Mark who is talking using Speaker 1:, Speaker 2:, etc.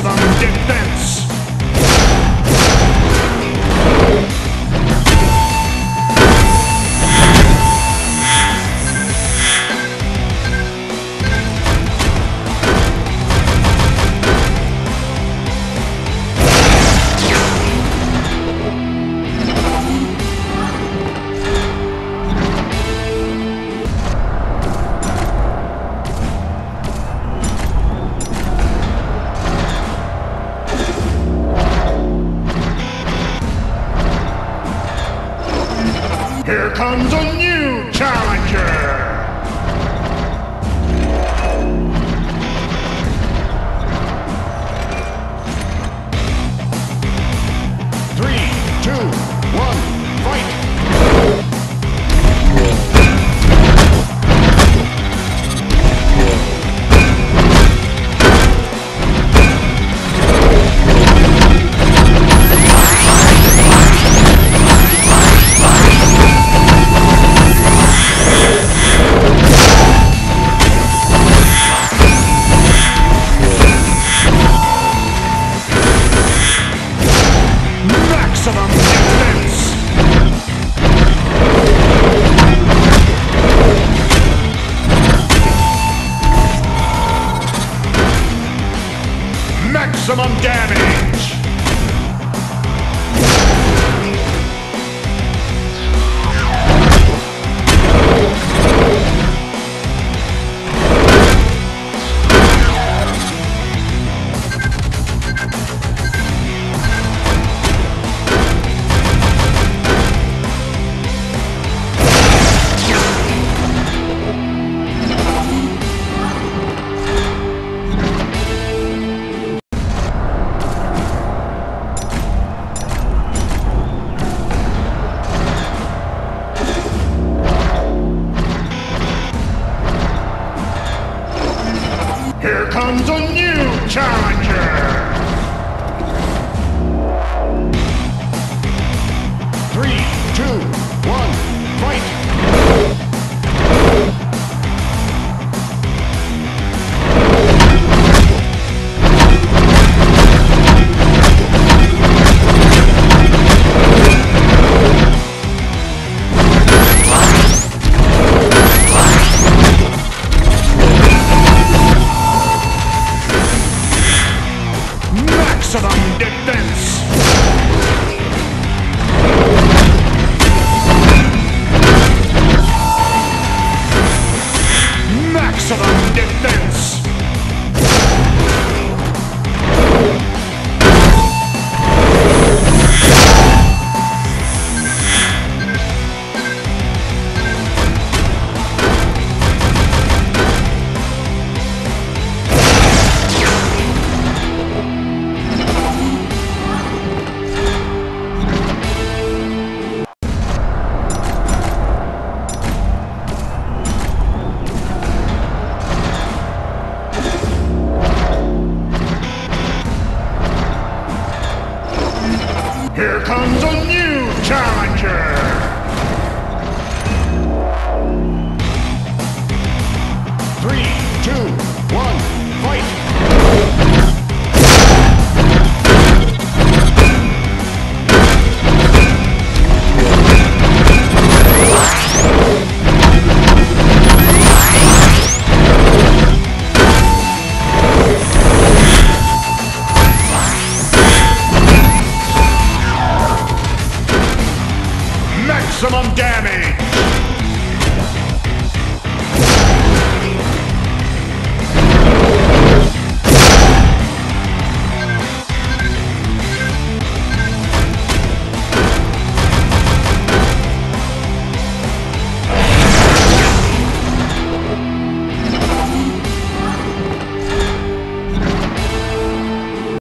Speaker 1: National Defense. maximum damage! a new challenger! Three, two,